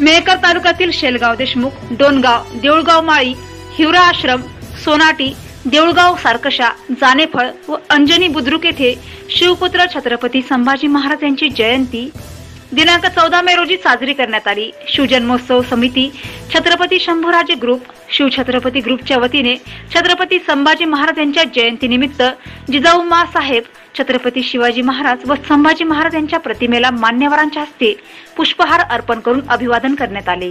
मेहकर तालुक्यातील शेलगाव देशमुख डोनगाव देऊळगाव माळी हिवरा आश्रम सोनाटी देऊळगाव सारकशा जानेफळ व अंजनी बुद्रुक येथे शिवपुत्र छत्रपती संभाजी महाराज यांची जयंती. दिनांक चौदा मे रोजी साजरी करण्यात आली. शिवजन्मोत्सव समिती छत्रपती शंभूराजे ग्रुप शिवछत्रपती ग्रुपच्या वतीने छत्रपती संभाजी महाराज यांच्या जयंतीनिमित्त जिजाऊ मा साहेब छत्रपती शिवाजी महाराज व संभाजी महाराज यांच्या प्रतिमेला मान्यवरांच्या हस्ते पुष्पहार अर्पण करून अभिवादन करण्यात आले.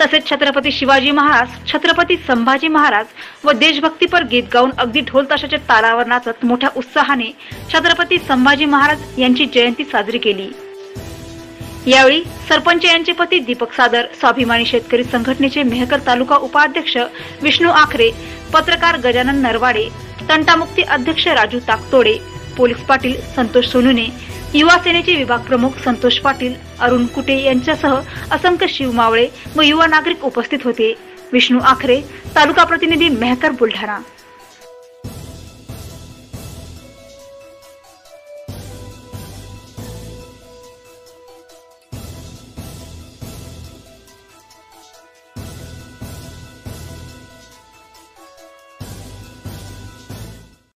तसेच छत्रपती शिवाजी महाराज छत्रपती संभाजी महाराज व देशभक्तीपर गीत गाऊन अगदी ढोल ताशाच्या तालावर नाचत मोठ्या उत्साहाने छत्रपती संभाजी महाराज यांची जयंती साजरी केली. यावेळी सरपंच यांचे पती दीपक सादर स्वाभिमानी शेतकरी संघटनेचे मेहकर तालुका उपाध्यक्ष विष्णू आखरे पत्रकार गजानन नरवाडे तंटामुक्ती अध्यक्ष राजू ताकतोडे पोलीस पाटील संतोष सोनुने युवा सेनेचे विभाग प्रमुख संतोष पाटील अरुण कुटे यांच्यासह असंख्य शिव मावळे व युवा नागरिक उपस्थित होते. विष्णू आखरे तालुका प्रतिनिधी मेहकर बुलढाणा.